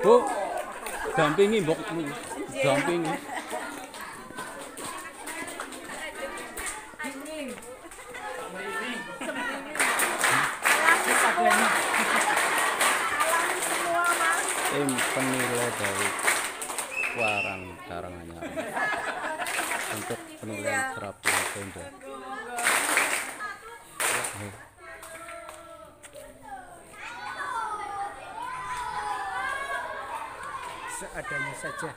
Bu, dampingi mbok dampingi. Tim penilai dari Warang Karanganyar untuk penilaian terapi tenda. Seadanya saja.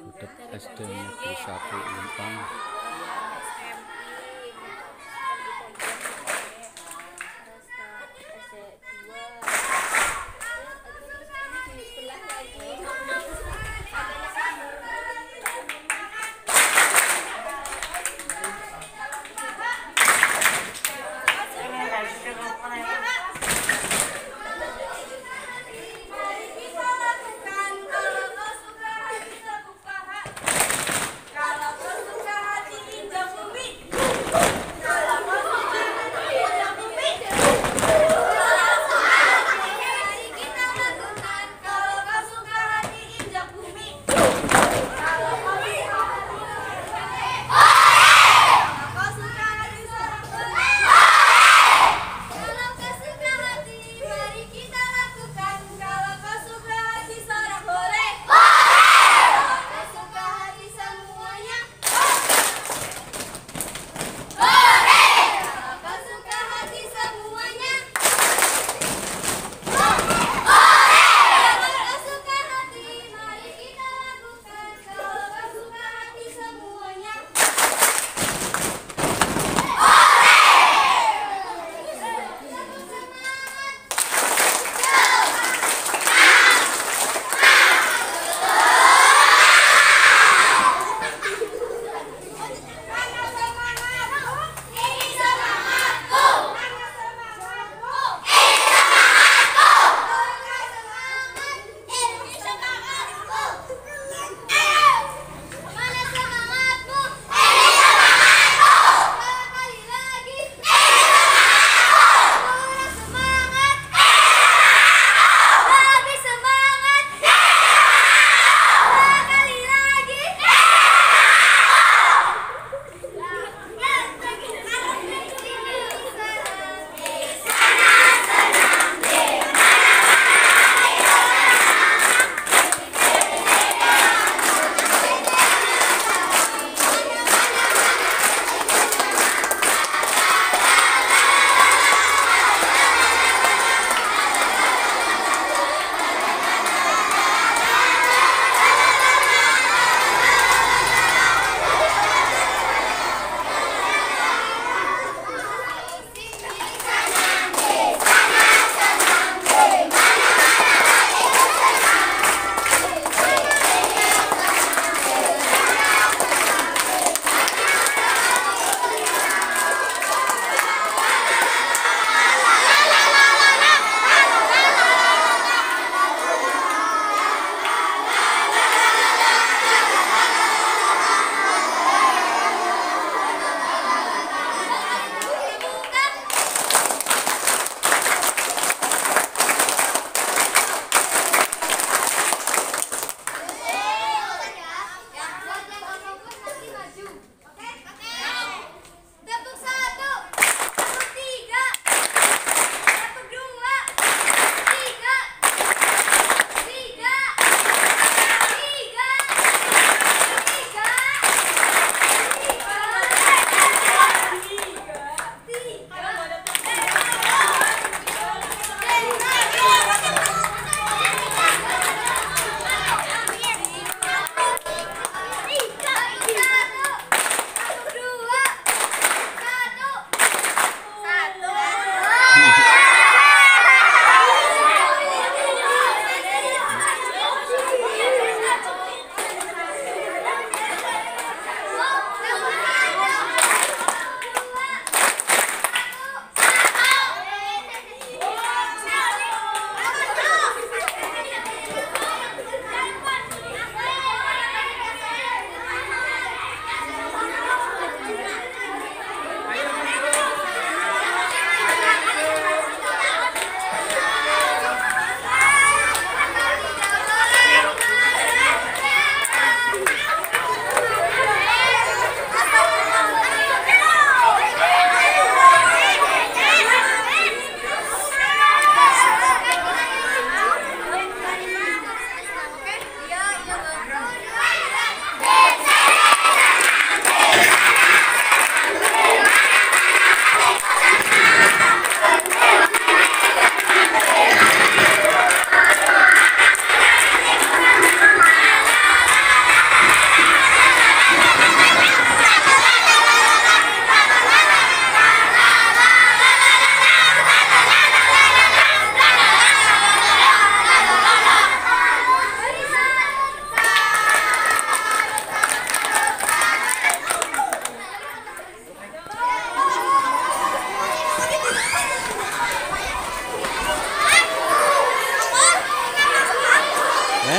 untuk SD Negeri 1 Lumpang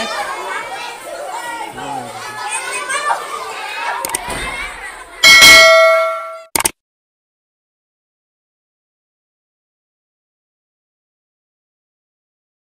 back.